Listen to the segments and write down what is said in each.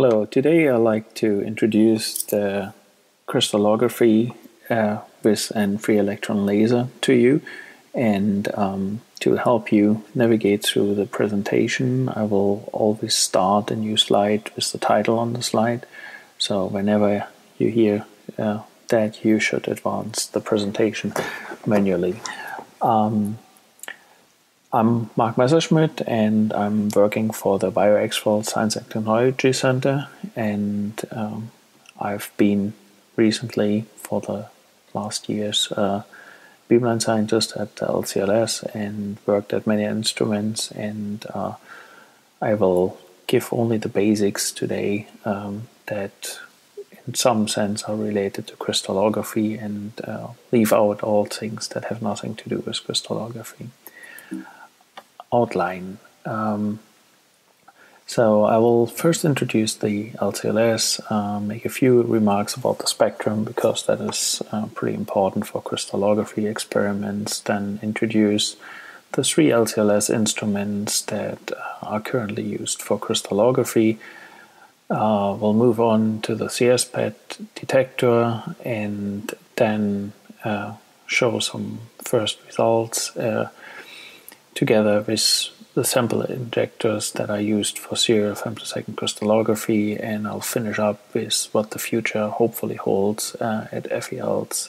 Hello, today I'd like to introduce the crystallography uh, with an free electron laser to you and um, to help you navigate through the presentation I will always start a new slide with the title on the slide so whenever you hear uh, that you should advance the presentation manually. Um, I'm Marc Messerschmidt and I'm working for the BioXFEL Science and Technology Center and um, I've been recently for the last years uh, beamline scientist at the LCLS and worked at many instruments and uh, I will give only the basics today um, that in some sense are related to crystallography and uh, leave out all things that have nothing to do with crystallography outline. Um, so I will first introduce the LCLS, um, make a few remarks about the spectrum because that is uh, pretty important for crystallography experiments, then introduce the three LCLS instruments that uh, are currently used for crystallography. Uh, we'll move on to the CSPAD detector and then uh, show some first results uh, together with the sample injectors that are used for serial femtosecond crystallography, and I'll finish up with what the future hopefully holds uh, at FELs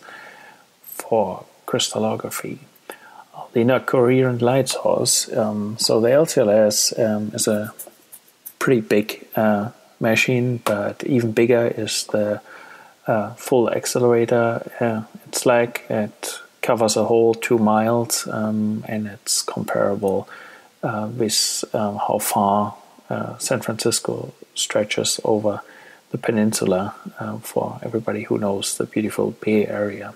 for crystallography. The Linac coherent light source. Um, so the LCLS um, is a pretty big uh, machine, but even bigger is the uh, full accelerator. Uh, it's like it covers a whole two miles, um, and it's comparable uh, with um, how far uh, San Francisco stretches over the peninsula uh, for everybody who knows the beautiful Bay Area.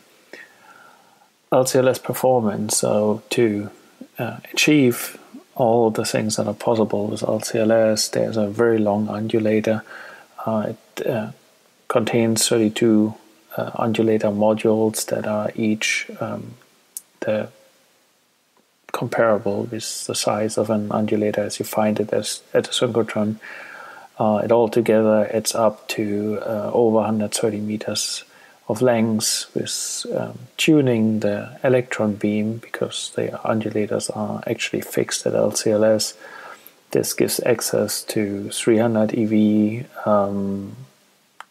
LCLS performance, so to uh, achieve all the things that are possible with LCLS, there's a very long undulator. Uh, it uh, contains 32 uh, undulator modules that are each um, the comparable with the size of an undulator as you find it as at a synchrotron. Uh, it altogether it's up to uh, over 130 meters of length with um, tuning the electron beam because the undulators are actually fixed at LCLS. This gives access to 300 EV um,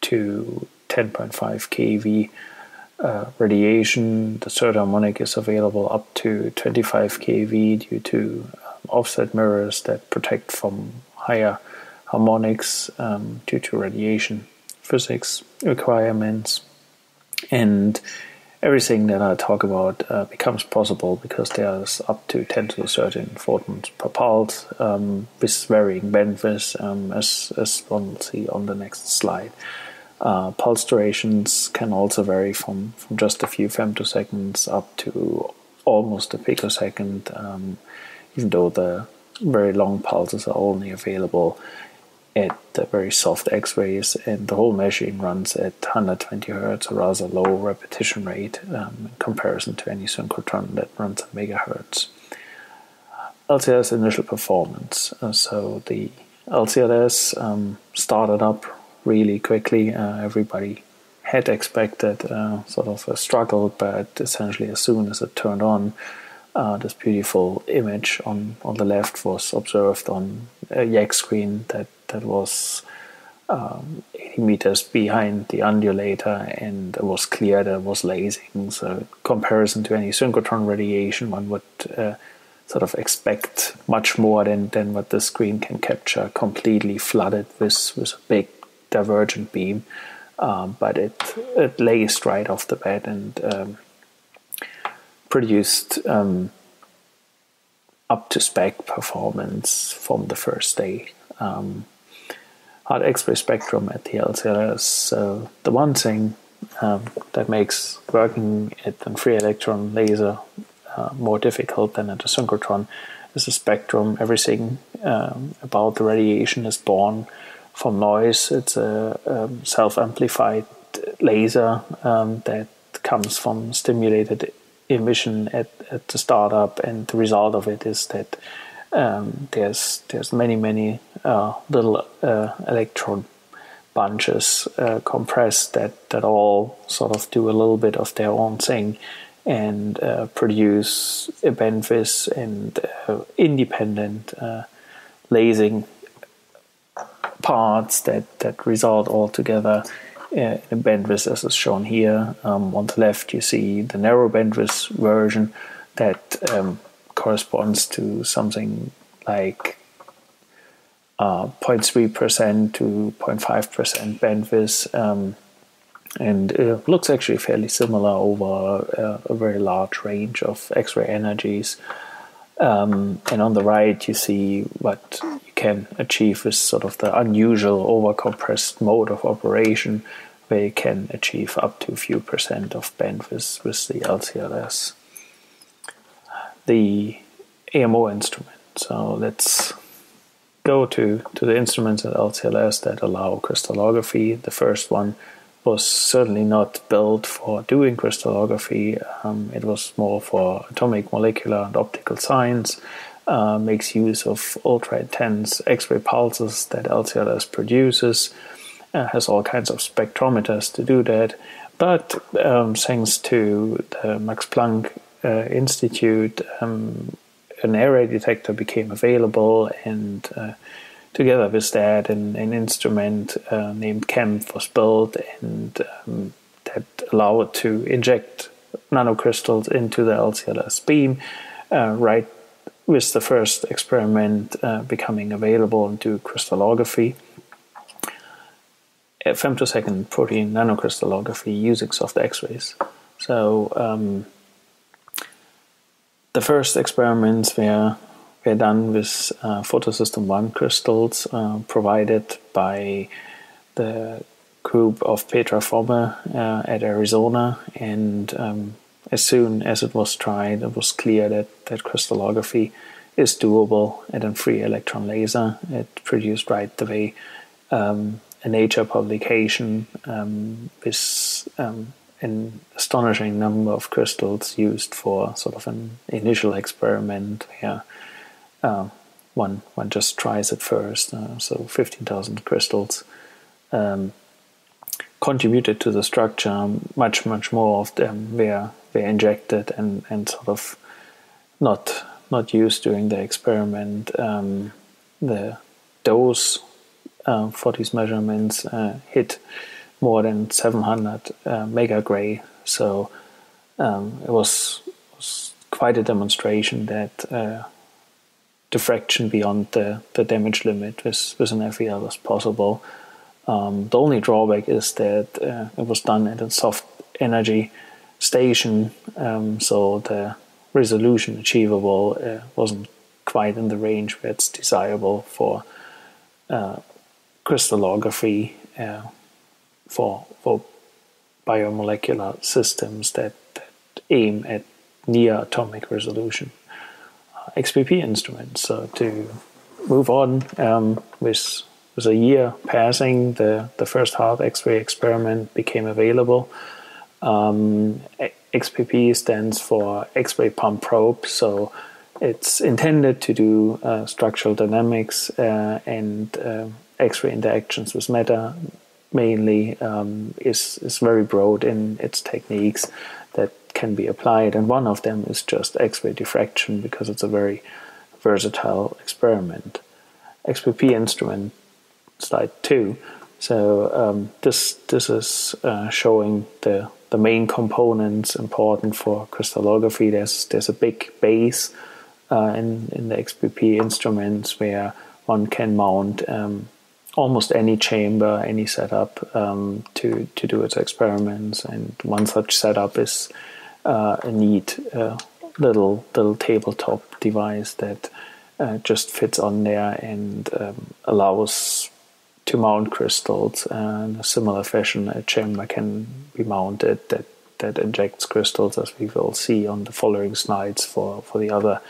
to 10.5 keV uh, radiation. The third harmonic is available up to 25 keV due to um, offset mirrors that protect from higher harmonics um, due to radiation physics requirements. And everything that I talk about uh, becomes possible because there's up to 10 to the 13 photons per pulse um, with varying bandwidth, um, as, as one will see on the next slide. Uh, pulse durations can also vary from, from just a few femtoseconds up to almost a picosecond, um, even though the very long pulses are only available at the very soft X-rays, and the whole machine runs at 120 hertz, a rather low repetition rate um, in comparison to any synchrotron that runs at megahertz. LCLS initial performance. Uh, so the LCLS um, started up really quickly. Uh, everybody had expected uh, sort of a struggle, but essentially, as soon as it turned on, uh, this beautiful image on, on the left was observed on a YAG screen that, that was um, 80 meters behind the undulator, and it was clear that it was lasing. So, in comparison to any synchrotron radiation, one would uh, sort of expect much more than, than what the screen can capture, completely flooded with, with a big divergent beam, um, but it it lased right off the bat and um, produced um, up to spec performance from the first day. Um, hard X-ray spectrum at the LCLS. So the one thing um, that makes working at a free electron laser uh, more difficult than at a synchrotron is the spectrum. Everything um, about the radiation is born from noise. It's a self-amplified laser um, that comes from stimulated emission at, at the startup, and the result of it is that um, there's there's many many uh, little uh, electron bunches uh, compressed that, that all sort of do a little bit of their own thing and uh, produce a bandwidth and uh, independent uh, lasing parts that, that result all together uh, in a bandwidth as is shown here. Um, on the left, you see the narrow bandwidth version that um, corresponds to something like 0.3% uh, to 0.5% bandwidth. Um, and it looks actually fairly similar over uh, a very large range of X-ray energies. Um, and on the right, you see what can achieve with sort of the unusual overcompressed mode of operation, where you can achieve up to a few percent of bandwidth with the LCLS. The AMO instrument. So let's go to, to the instruments at LCLS that allow crystallography. The first one was certainly not built for doing crystallography. Um, it was more for atomic, molecular, and optical science. Uh, makes use of ultra intense X-ray pulses that LCLS produces. Uh, has all kinds of spectrometers to do that. But um, thanks to the Max Planck uh, Institute, um, an array detector became available, and uh, together with that, an, an instrument uh, named CAMP was built, and um, that allowed to inject nanocrystals into the LCLS beam. Uh, right with the first experiment uh, becoming available into crystallography. femtosecond protein nanocrystallography using soft X-rays. So um, the first experiments were were done with uh, photosystem 1 crystals uh, provided by the group of Petra Fromme uh, at Arizona. And um, as soon as it was tried, it was clear that, that crystallography is doable at a free electron laser. It produced right away um, a Nature publication um, with um, an astonishing number of crystals used for sort of an initial experiment where uh, one one just tries it first. Uh, so fifteen thousand crystals um, contributed to the structure. Much much more of them were were injected and and sort of not not used during the experiment. Um, the dose uh, for these measurements uh, hit more than 700 uh, megagray. So um, it was, was, quite a demonstration that uh, diffraction beyond the, the damage limit with, with an FEL was possible. Um, the only drawback is that uh, it was done at a soft energy station, um, so the resolution achievable uh, wasn't quite in the range where it's desirable for uh, crystallography uh, for for biomolecular systems that, that aim at near atomic resolution. XPP instruments. So to move on um, with with a year passing, the the first hard X-ray experiment became available. Um, XPP stands for X-ray pump probe, so it's intended to do uh, structural dynamics uh, and uh, X-ray interactions with matter. Mainly um, is is very broad in its techniques that can be applied, and one of them is just X-ray diffraction because it's a very versatile experiment. XPP instrument slide two. So um, this this is uh, showing the the main components important for crystallography. There's there's a big base uh, in in the XPP instruments where one can mount um, almost any chamber, any setup um, to to do its experiments. And one such setup is uh, a neat uh, little little tabletop device that uh, just fits on there and um, allows to mount crystals in a similar fashion. A chamber can be mounted that that injects crystals, as we will see on the following slides for for the other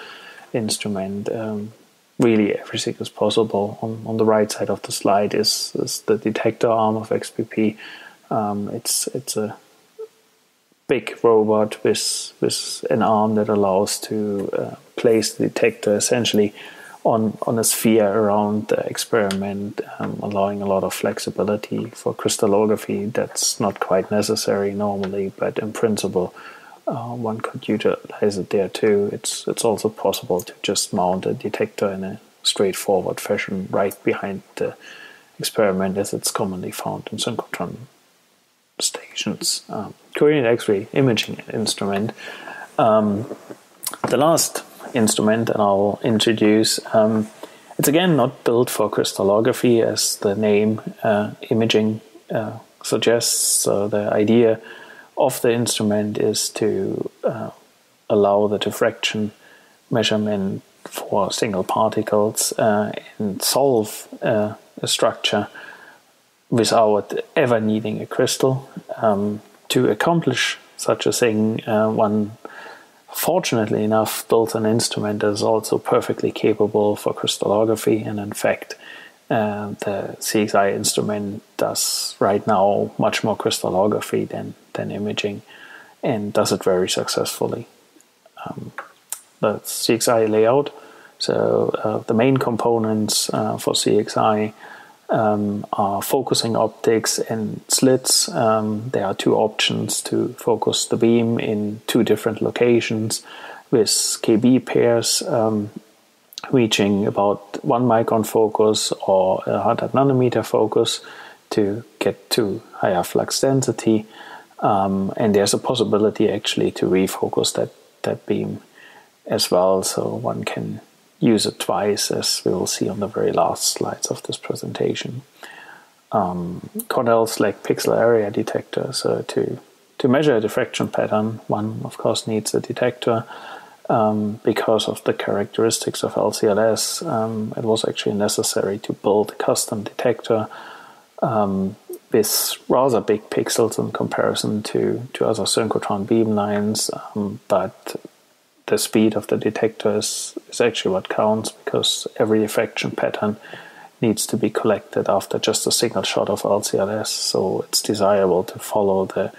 instrument. Um, really everything is possible. On, on the right side of the slide is, is the detector arm of XPP. Um, it's it's a big robot with with an arm that allows to uh, place the detector essentially on, on a sphere around the experiment, um, allowing a lot of flexibility for crystallography. That's not quite necessary normally, but in principle, uh, one could utilize it there too. It's it's also possible to just mount a detector in a straightforward fashion right behind the experiment, as it's commonly found in synchrotron stations. Um, X-ray imaging instrument. Um, the last instrument that I'll introduce. Um, it's again not built for crystallography, as the name uh, imaging uh, suggests. So the idea of the instrument is to uh, allow the diffraction measurement for single particles uh, and solve uh, a structure without ever needing a crystal. Um, to accomplish such a thing, uh, one fortunately enough, built an instrument that is also perfectly capable for crystallography. And in fact, uh, the CXI instrument does right now much more crystallography than, than imaging and does it very successfully. Um, the CXI layout, so uh, the main components uh, for CXI um, are focusing optics and slits. Um, there are two options to focus the beam in two different locations with KB pairs um, reaching about one micron focus or 100 nanometer focus to get to higher flux density. Um, and there's a possibility actually to refocus that, that beam as well, so one can use it twice, as we will see on the very last slides of this presentation. Um, Cornell-SLAC pixel array detector, so to to measure a diffraction pattern, one of course needs a detector. Um, because of the characteristics of LCLS, um, it was actually necessary to build a custom detector um, with rather big pixels in comparison to, to other synchrotron beam lines, um, but the speed of the detector is, is actually what counts because every diffraction pattern needs to be collected after just a single shot of LCLS. So it's desirable to follow the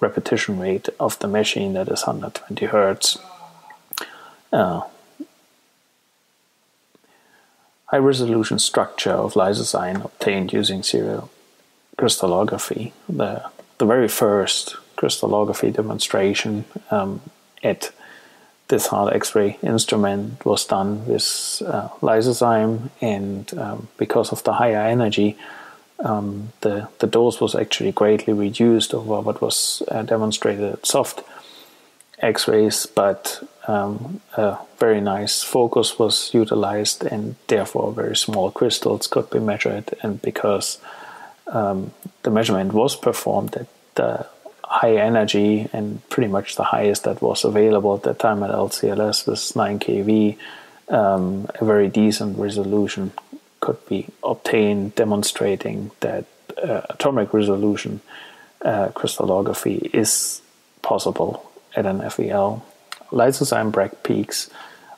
repetition rate of the machine that is 120 hertz. Uh, high resolution structure of lysozyme obtained using serial crystallography. The, the very first crystallography demonstration um, at this hard X-ray instrument was done with uh, lysozyme, and um, because of the higher energy, um, the the dose was actually greatly reduced over what was uh, demonstrated at soft X-rays, but um, a very nice focus was utilized, and therefore very small crystals could be measured. And because um, the measurement was performed at the high energy and pretty much the highest that was available at that time at LCLS was 9 kV. Um, a very decent resolution could be obtained, demonstrating that uh, atomic resolution uh, crystallography is possible at an FEL. Lysozyme Bragg peaks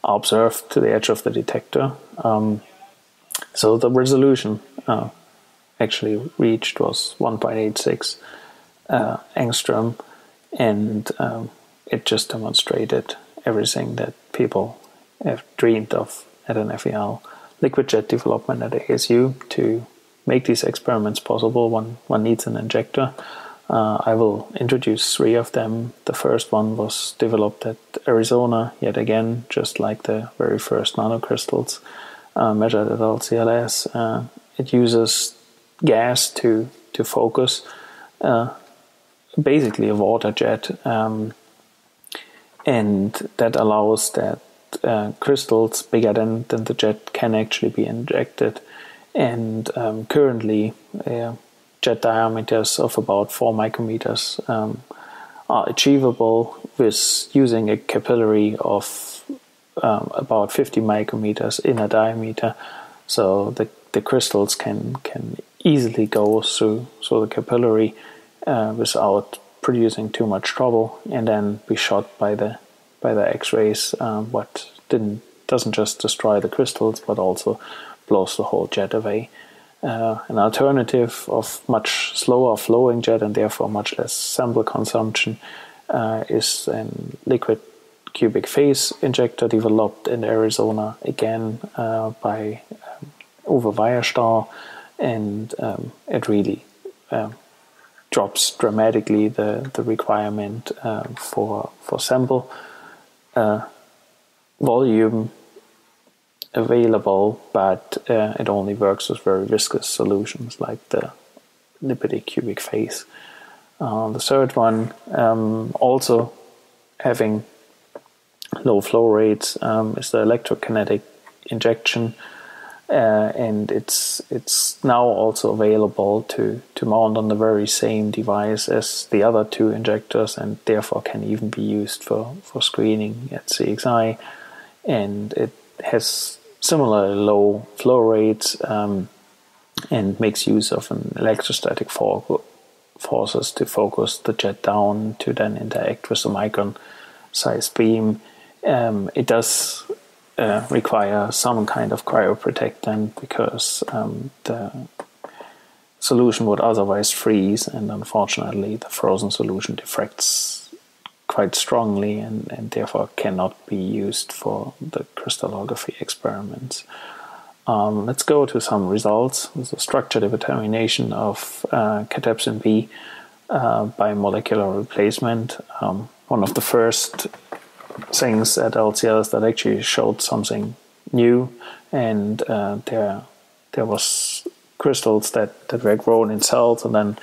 are observed to the edge of the detector. Um, so the resolution uh, actually reached was 1.86 uh, angstrom, and um, it just demonstrated everything that people have dreamed of at an FEL. Liquid jet development at ASU to make these experiments possible. One one needs an injector. Uh, I will introduce three of them. The first one was developed at Arizona, yet again, just like the very first nanocrystals uh, measured at LCLS. Uh, it uses gas to to focus uh, basically a water jet, um, and that allows that uh, crystals bigger than, than the jet can actually be injected. And um, currently, uh, jet diameters of about 4 micrometers um, are achievable with using a capillary of um, about 50 micrometers in a diameter. So the, the crystals can, can easily go through, through the capillary uh, without producing too much trouble, and then be shot by the by the X-rays. Um, what didn't doesn't just destroy the crystals, but also blows the whole jet away. Uh, an alternative of much slower flowing jet and therefore much less sample consumption uh, is a liquid cubic phase injector developed in Arizona again uh, by um, Uwe Weierstall, and um, it really um, drops dramatically the, the requirement uh, for for sample uh, volume available, but uh, it only works with very viscous solutions like the lipidic cubic phase. Uh, the third one, um, also having low flow rates, um, is the electrokinetic injection, uh, and it's it's now also available to to mount on the very same device as the other two injectors, and therefore can even be used for for screening at CXI, and it has similar low flow rates um, and makes use of an electrostatic for- forces to focus the jet down to then interact with the micron size beam. Um, it does uh, require some kind of cryoprotectant because um, the solution would otherwise freeze, and unfortunately, the frozen solution diffracts quite strongly and, and therefore cannot be used for the crystallography experiments. Um, let's go to some results. Is structure determination of uh, cathepsin B uh, by molecular replacement. Um, one of the first things at LCLS that actually showed something new, and uh, there there was crystals that, that were grown in cells and then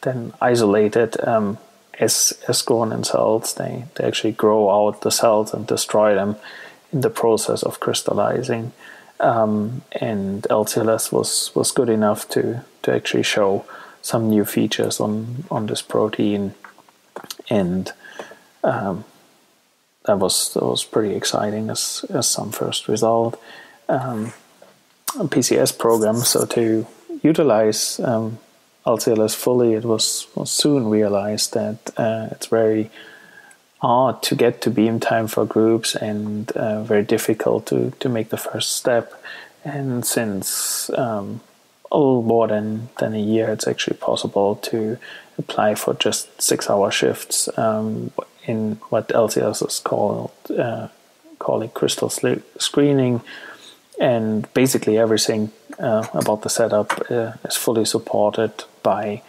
then isolated um, as as grown in cells. They they actually grow out the cells and destroy them in the process of crystallizing. Um, and LCLS was was good enough to to actually show some new features on on this protein, and um, that was that was pretty exciting as as some first result. Um, PCS program, so to utilize um, LCLS fully, it was, was soon realized that uh, it's very hard to get to beam time for groups and uh, very difficult to, to make the first step. And since um, a little more than, than a year, it's actually possible to apply for just six hour shifts um, in what LCLS is called uh, calling crystal screening. And basically, everything uh, about the setup uh, is fully supported by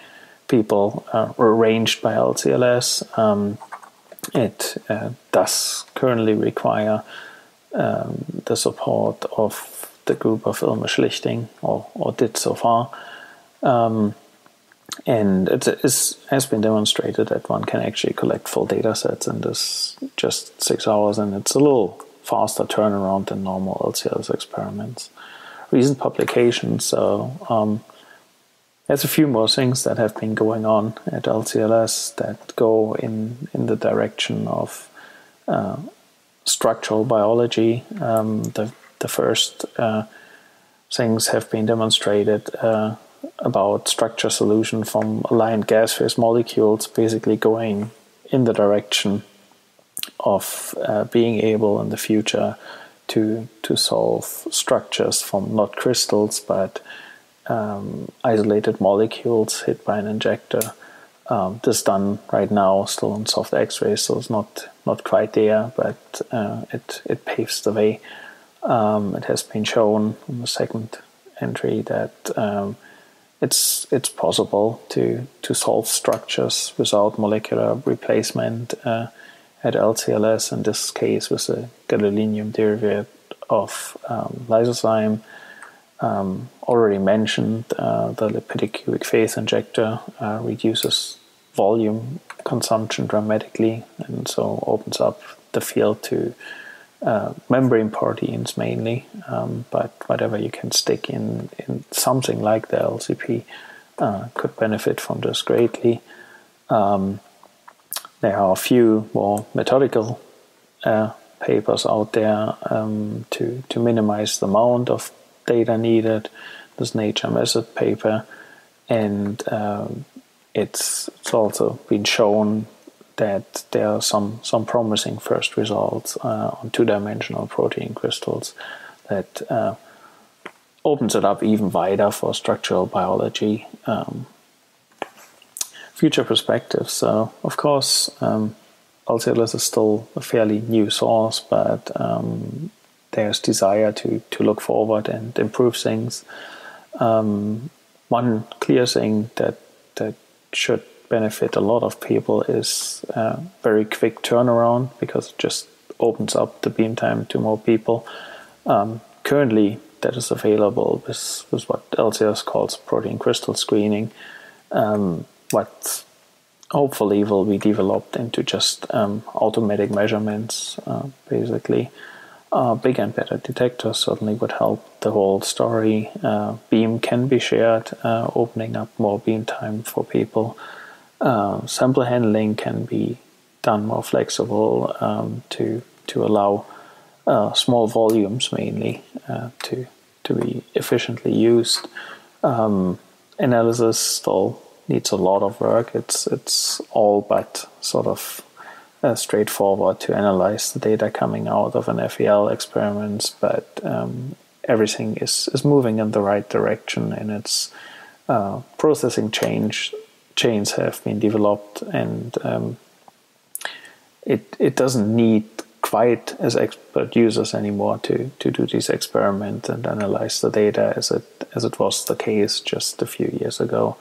people uh, arranged by LCLS. Um, it uh, does currently require um, the support of the group of Ilme Schlichting, or, or did so far. Um, and it is, has been demonstrated that one can actually collect full data sets in this just six hours, and it's a little faster turnaround than normal LCLS experiments. Recent publications, so um, there's a few more things that have been going on at LCLS that go in in the direction of uh, structural biology. Um, the the first uh, things have been demonstrated uh, about structure solution from aligned gas phase molecules, basically going in the direction of uh, being able in the future to to solve structures from not crystals but um, isolated molecules hit by an injector. Um, this is done right now, still on soft X-rays, so it's not not quite there, but uh, it it paves the way. Um, it has been shown in the second entry that um, it's it's possible to to solve structures without molecular replacement uh, at LCLS. In this case, with a gadolinium derivative of um, lysozyme um, already mentioned, uh, the lipidic cubic phase injector uh, reduces volume consumption dramatically and so opens up the field to uh, membrane proteins mainly, um, but whatever you can stick in, in something like the LCP uh, could benefit from this greatly. Um, there are a few more methodical uh, papers out there um, to, to minimize the amount of data needed. This Nature Method paper, and um, it's it's also been shown that there are some some promising first results uh, on two-dimensional protein crystals that uh, opens it up even wider for structural biology. Um, future perspectives. So, of course, um, LCLS is still a fairly new source, but um, there's desire to to look forward and improve things. Um, one clear thing that that should benefit a lot of people is uh, very quick turnaround because it just opens up the beam time to more people. Um, currently, that is available with, with what LCS calls protein crystal screening, um, what hopefully will be developed into just um, automatic measurements, uh, basically. Uh, big and better detectors certainly would help the whole story. Uh, beam can be shared, uh, opening up more beam time for people. Uh, sample handling can be done more flexible um, to to allow uh, small volumes mainly uh, to to be efficiently used. Um, analysis still needs a lot of work. It's it's all but sort of uh, straightforward to analyze the data coming out of an FEL experiment, but um, everything is, is moving in the right direction and its uh, processing change chains have been developed and um, it it doesn't need quite as expert users anymore to, to do these experiments and analyze the data as it as it was the case just a few years ago.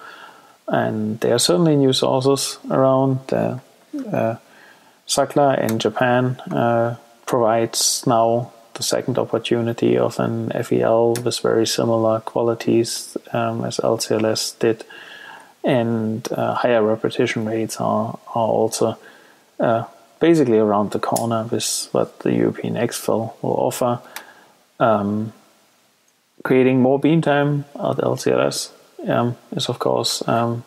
And there are certainly new sources around. Uh, uh, SACLA in Japan uh, provides now the second opportunity of an FEL with very similar qualities um, as LCLS did, and uh, higher repetition rates are, are also uh, basically around the corner with what the European XFEL will offer. Um, creating more beam time at LCLS um, is, of course, um,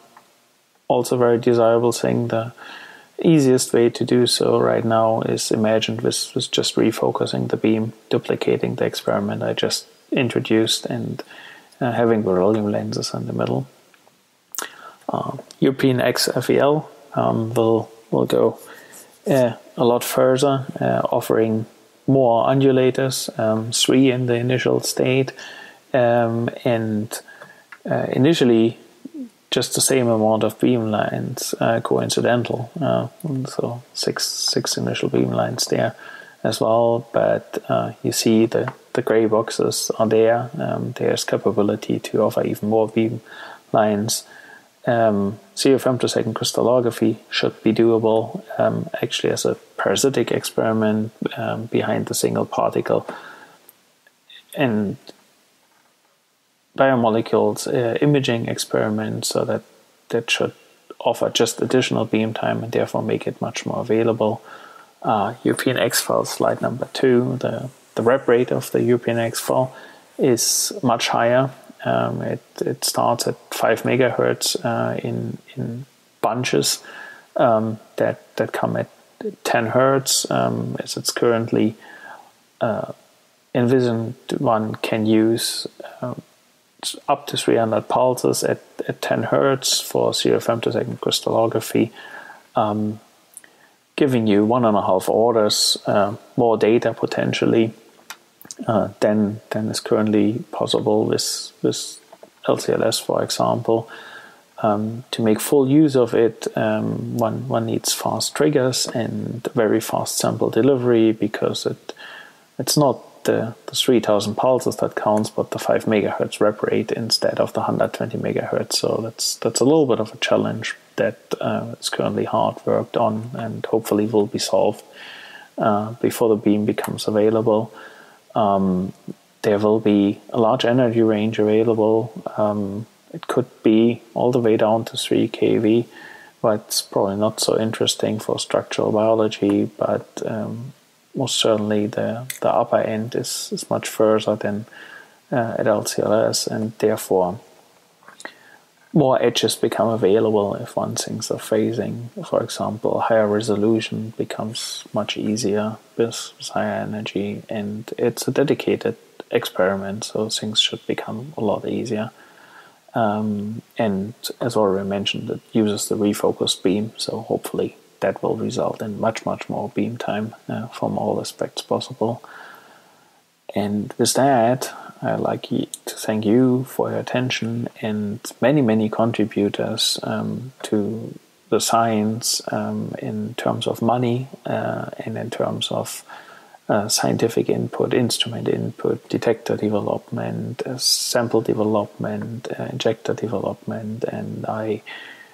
also a very desirable thing. The easiest way to do so right now is imagined with, with just refocusing the beam, duplicating the experiment I just introduced, and uh, having beryllium lenses in the middle. Uh, European XFEL um, will will go uh, a lot further, uh, offering more undulators, um, three in the initial state, um, and uh, initially just the same amount of beam lines uh, coincidental. Uh, so six six initial beam lines there as well. But uh, you see the the gray boxes are there. Um, there's capability to offer even more beam lines. Um, serial femtosecond crystallography should be doable um, actually as a parasitic experiment um, behind the single particle. And biomolecules uh, imaging experiment so that that should offer just additional beam time and therefore make it much more available. Uh, European XFEL slide number two, the, the rep rate of the European XFEL is much higher. Um, it, it starts at 5 megahertz uh, in, in bunches um, that, that come at 10 hertz, um, as it's currently uh, envisioned one can use um, up to 300 pulses at, at 10 hertz for serial femtosecond crystallography, um, giving you one and a half orders uh, more data potentially uh, than than is currently possible with with LCLS, for example. Um, to make full use of it, um, one one needs fast triggers and very fast sample delivery because it it's not the, the 3000 pulses that counts, but the 5 megahertz rep rate instead of the 120 megahertz. So that's that's a little bit of a challenge that uh, is currently hard worked on and hopefully will be solved uh, before the beam becomes available. Um, there will be a large energy range available. Um, it could be all the way down to 3 kV, but it's probably not so interesting for structural biology. But um, most certainly the, the upper end is, is much further than uh, at LCLS, and therefore more edges become available if one thinks of phasing. For example, higher resolution becomes much easier with, with higher energy, and it's a dedicated experiment, so things should become a lot easier. Um, and as already mentioned, it uses the refocused beam, so hopefully that will result in much, much more beam time uh, from all aspects possible. And with that, I'd like to thank you for your attention and many, many contributors um, to the science um, in terms of money uh, and in terms of uh, scientific input, instrument input, detector development, uh, sample development, uh, injector development, and I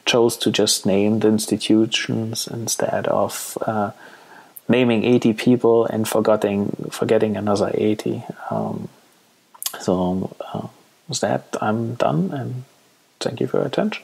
chose to just name the institutions instead of uh, naming 80 people and forgetting forgetting another 80. Um, so uh, with that, I'm done, and thank you for your attention.